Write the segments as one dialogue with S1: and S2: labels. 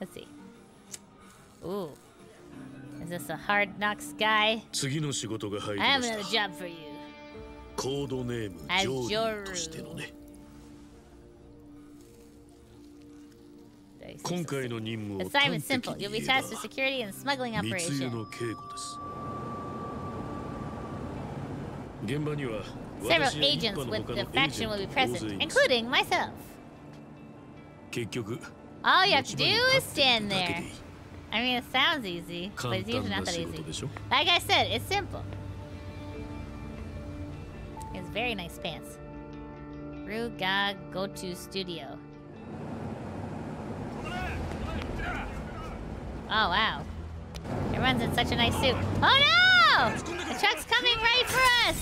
S1: Let's see. Ooh. Is this a hard knocks guy?
S2: 次の仕事が入り
S1: I
S2: ま
S1: have
S2: した
S1: another job for you.
S2: コードネーム
S1: As
S2: ジョーリ
S1: Joru
S2: ーとしてのね
S1: Did I say
S2: 今回の任務を
S1: Assignment
S2: 端
S1: simple.
S2: 的
S1: You'll
S2: に
S1: be
S2: 言え
S1: tasked with
S2: ば
S1: security and smuggling
S2: 密輸
S1: operation.
S2: の警護です現場には
S1: Several
S2: 私や一
S1: agents
S2: 派の
S1: with
S2: 他
S1: the
S2: のエージ
S1: faction
S2: ェ
S1: will
S2: ン
S1: be
S2: トが大
S1: present,
S2: 勢います
S1: including myself.
S2: 結局
S1: All you have to do is stand there. I mean, it sounds easy, but it's usually not that easy. Like I said, it's simple. It's very nice pants. Ruga Gotu Studio. Oh, wow. Everyone's in such a nice suit. Oh, no! The truck's coming right for us!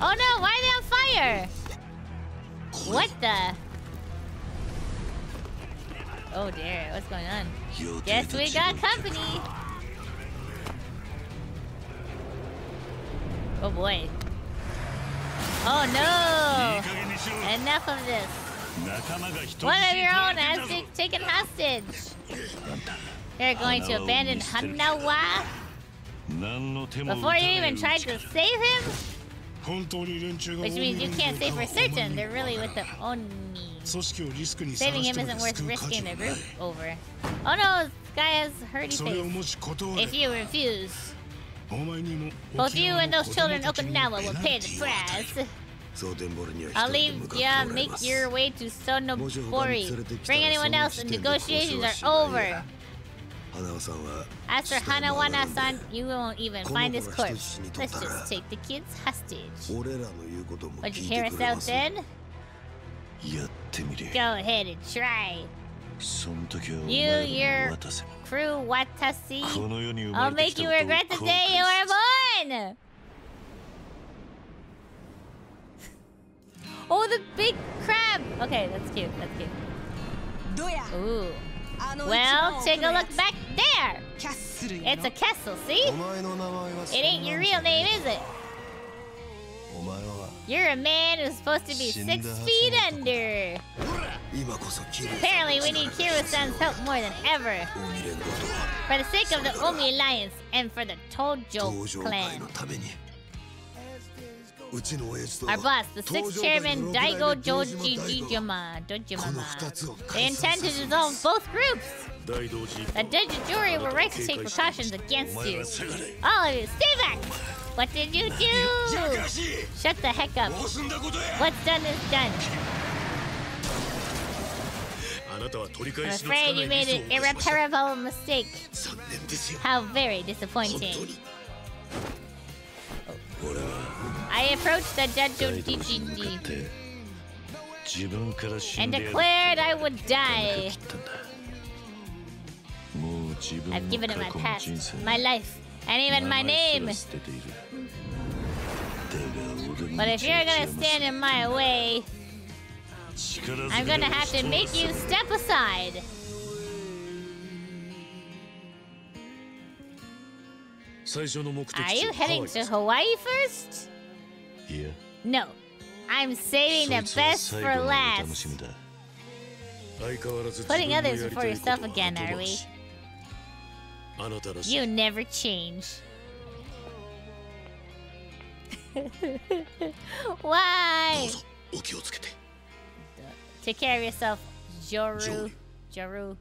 S1: Oh, no! Why are they on fire? What the... Oh dear, what's going on? You Guess we got company! Oh boy. Oh no! Enough of this! One of your own has been taken hostage! They're going to abandon Hanawa? Before you even tried to save him? Which means you can't say for certain. They're really with the Oni. Saving him isn't worth risking the group over. Oh no, this guy has
S3: hurt
S1: face. If you refuse, both you and those children in Okinawa will pay the price. I'll leave.
S4: Yeah,
S1: make your way to Sotenbori. Bring anyone else, the negotiations are over. As for Hanawana-san, you won't even find
S4: this
S1: corpse. Let's just take the kids hostage. Would you hear us out then? Go ahead and try. You, your crew, Watasi. I'll make you regret the day you were born! oh, the big crab! Okay, that's cute, that's cute. Ooh. Well, take a look back there! It's a castle, see? It ain't your real name, is it? You're a man who's supposed to be six feet under. Apparently, we need Kiryu-san's help more than ever. For the sake of the Omi Alliance and for the Tojo clan. Our boss, The sixth chairman, Daigo Joji Jijima.
S4: Dojima.
S1: They intend to dissolve both groups. The Dejijuri were right to take precautions against you. All of you, stay back! What did you do? Shut the heck up. What's done is done. I'm afraid you made an irreparable mistake. How very disappointing. approached the
S5: dead DGD
S1: and declared I would die. I've given
S5: him
S1: my past, my life, and even my name. But if you're gonna stand in my way, I'm gonna have to make you step aside. Are you heading to Hawaii first?
S5: idea?
S1: No. I'm saving the best for last. Putting others before yourself again, are we? You never change. Why? Take care of yourself, Joryu. Joryu.